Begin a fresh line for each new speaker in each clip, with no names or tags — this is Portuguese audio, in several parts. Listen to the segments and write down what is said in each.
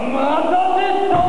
Manda-me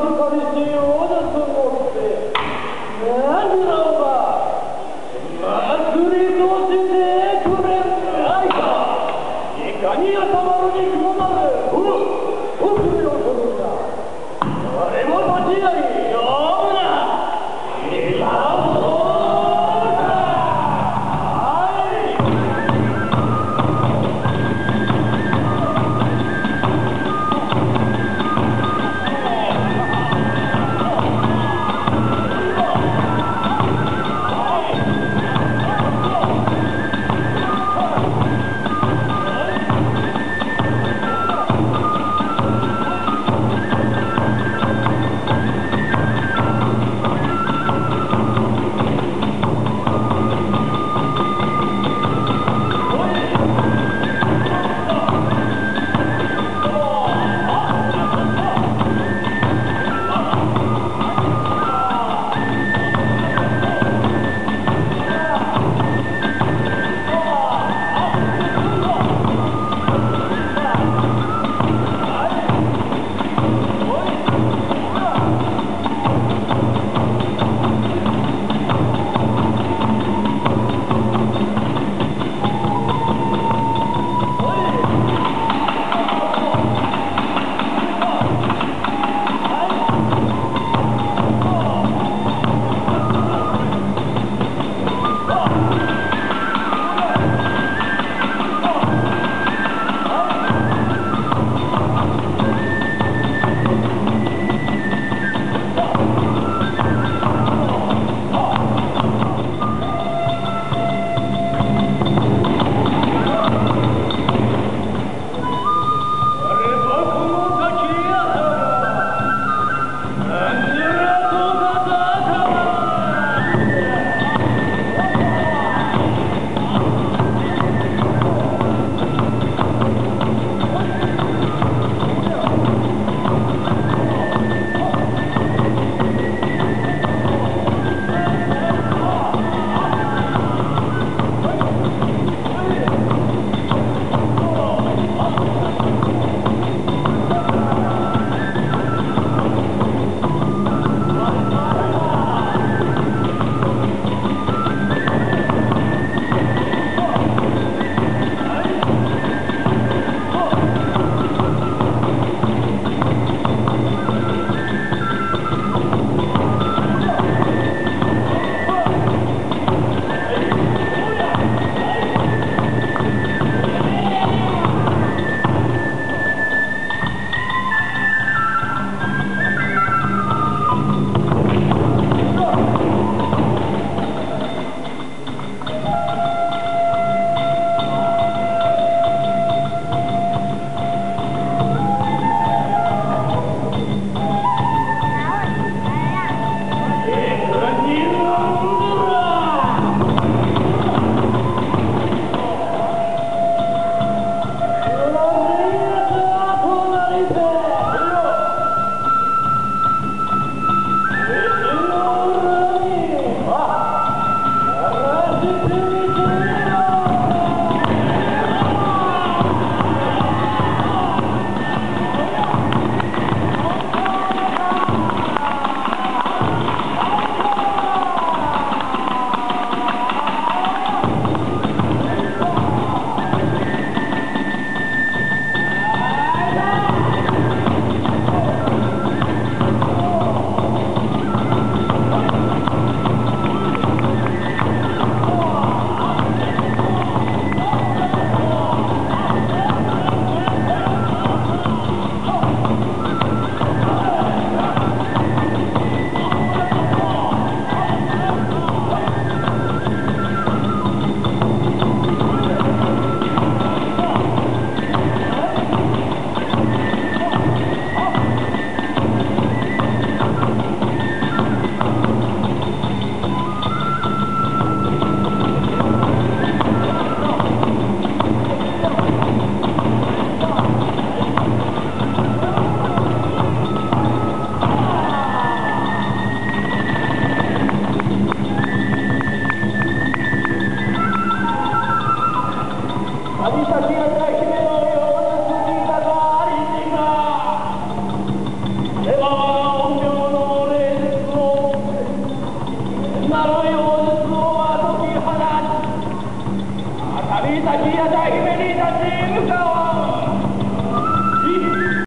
do Coritiba.